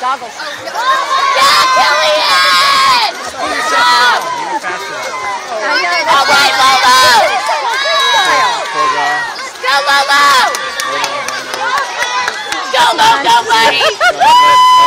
goggles. Oh, yeah, Killian! Stop! All right, Lolo! Go, Lolo! Go, Lolo, buddy!